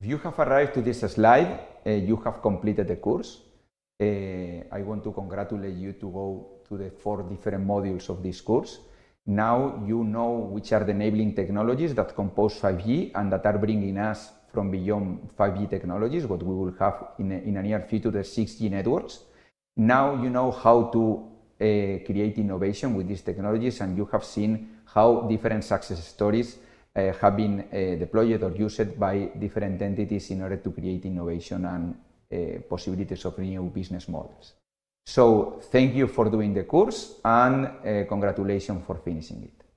If you have arrived to this slide, uh, you have completed the course. Uh, I want to congratulate you to go to the four different modules of this course. Now you know which are the enabling technologies that compose 5G and that are bringing us from beyond 5G technologies, what we will have in a, in a near future, the 6G networks. Now you know how to uh, create innovation with these technologies, and you have seen how different success stories uh, have been uh, deployed or used by different entities in order to create innovation and uh, possibilities of new business models. So thank you for doing the course and uh, congratulations for finishing it.